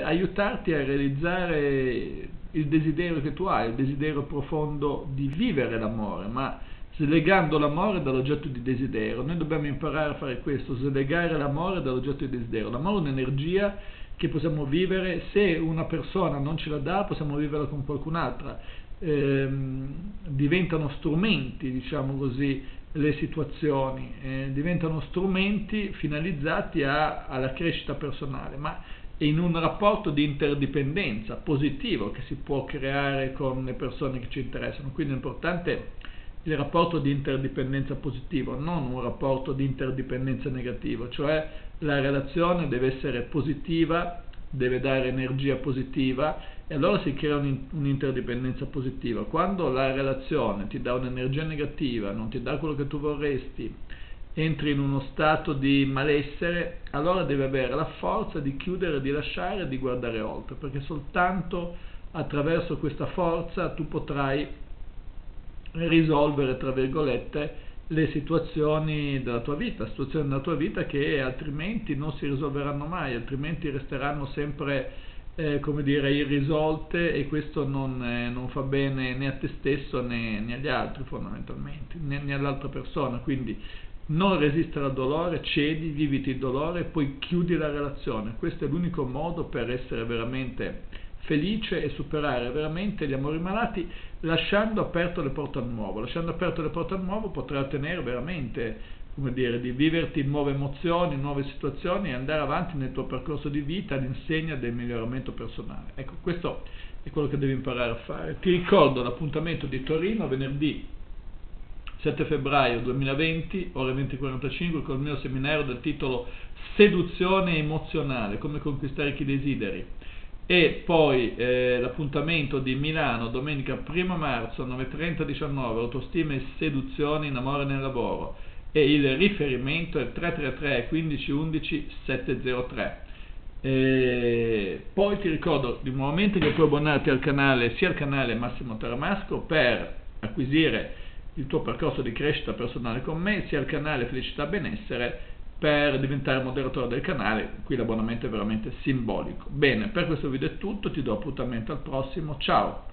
aiutarti a realizzare il desiderio che tu hai, il desiderio profondo di vivere l'amore, ma slegando l'amore dall'oggetto di desiderio. Noi dobbiamo imparare a fare questo, slegare l'amore dall'oggetto di desiderio. L'amore è un'energia che possiamo vivere, se una persona non ce la dà, possiamo viverla con qualcun'altra. Eh, diventano strumenti, diciamo così, le situazioni, eh, diventano strumenti finalizzati a, alla crescita personale, ma in un rapporto di interdipendenza positivo che si può creare con le persone che ci interessano. Quindi è importante il rapporto di interdipendenza positivo, non un rapporto di interdipendenza negativo, cioè la relazione deve essere positiva, deve dare energia positiva e allora si crea un'interdipendenza positiva. Quando la relazione ti dà un'energia negativa, non ti dà quello che tu vorresti, entri in uno stato di malessere, allora devi avere la forza di chiudere, di lasciare, di guardare oltre, perché soltanto attraverso questa forza tu potrai risolvere, tra virgolette, le situazioni della tua vita, situazioni della tua vita che altrimenti non si risolveranno mai, altrimenti resteranno sempre eh, come dire, irrisolte e questo non, eh, non, fa bene né a te stesso né, né agli altri fondamentalmente, né, né all'altra persona. Quindi non resistere al dolore, cedi, viviti il dolore e poi chiudi la relazione. Questo è l'unico modo per essere veramente felice e superare veramente gli amori malati lasciando aperto le porte al nuovo. Lasciando aperto le porte al nuovo potrai ottenere veramente come dire, di viverti nuove emozioni, nuove situazioni e andare avanti nel tuo percorso di vita all'insegna del miglioramento personale. Ecco, questo è quello che devi imparare a fare. Ti ricordo l'appuntamento di Torino venerdì 7 febbraio 2020, ore 20.45, con il mio seminario del titolo Seduzione emozionale, come conquistare chi desideri. E poi eh, l'appuntamento di Milano, domenica 1 marzo, 9.30-19, autostima e seduzione in amore nel lavoro. E il riferimento è il 333 15 11 703. E poi ti ricordo di nuovamente che puoi abbonarti al canale, sia al canale Massimo Taramasco per acquisire il tuo percorso di crescita personale con me, sia il canale Felicità Benessere per diventare moderatore del canale, qui l'abbonamento è veramente simbolico. Bene, per questo video è tutto, ti do appuntamento al prossimo, ciao!